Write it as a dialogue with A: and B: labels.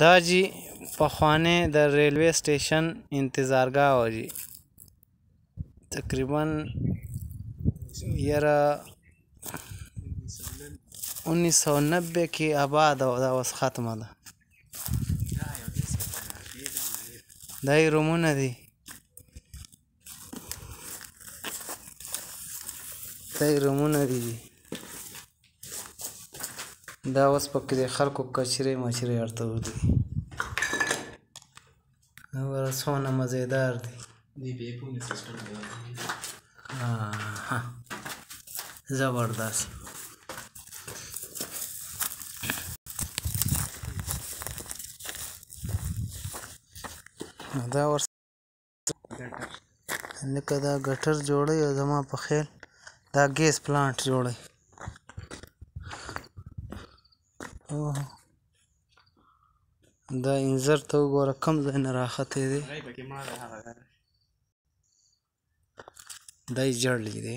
A: دا جی پخوانه د ریلوی سټیشن انتظارګاه و جی تقریبا یره 1990 کې آباد او دا اوس ختمه ده دا یې رومونه دي دا یې رومونه دي دا اوس پکې د خلکو کچرې مچرې ورته دي نو څونه مزیدار دي زبردست دا ور لکه دا ګټر جوړي او زما په خیال دا ګیس پلانټ جوړي او دا انځر ته وګوره کم ځای نه راخته دی دا یې جړلی دی